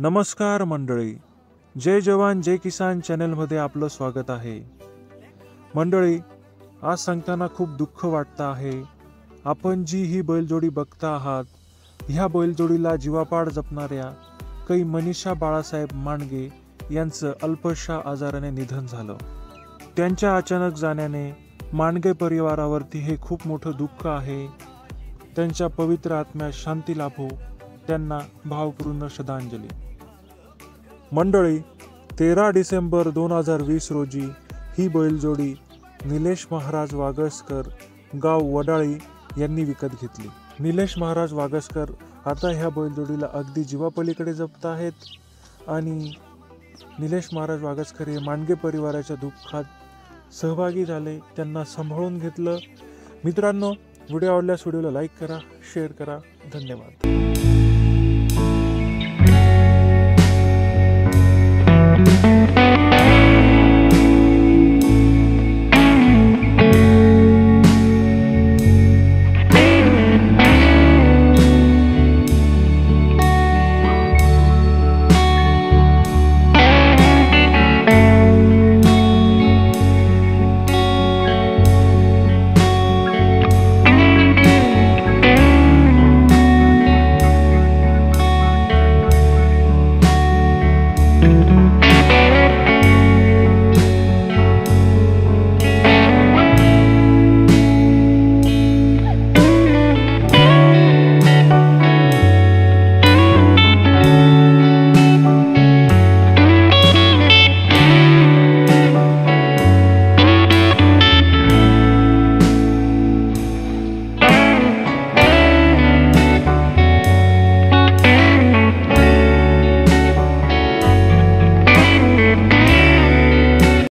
नमस्कार मंडळी. जय जवान जय किसान चॅनलमध्ये आपलं स्वागत आहे. मंडळी आज सांगताना खूप दुःख वाटतं आहे. आपण जी ही बैलजोडी बघता आहात ह्या बैलजोडीला जीवापाड जपणाऱ्या काही मनीषा बाळासाहेब मांडगे यांचं अल्पशा आजाराने निधन झालं. त्यांच्या अचानक जाण्याने मांडगे परिवारावरती हे खूप मोठं दुःख आहे. त्यांच्या पवित्र आत्म्यास शांती लाभो. त्यांना भावपूर्ण श्रद्धांजली. मंडळी तेरा डिसेंबर दोन हजार वीस रोजी ही बैलजोडी निलेश महाराज वागसकर गाव वडाळी यांनी विकत घेतली. निलेश महाराज वागसकर आता ह्या बैलजोडीला अगदी जीवापलीकडे जपत आहेत आणि निलेश महाराज वागसकर हे मांडगे परिवाराच्या दुःखात सहभागी झाले त्यांना सांभाळून घेतलं. मित्रांनो व्हिडिओ आवडल्यास व्हिडिओला लाईक करा शेअर करा. धन्यवाद.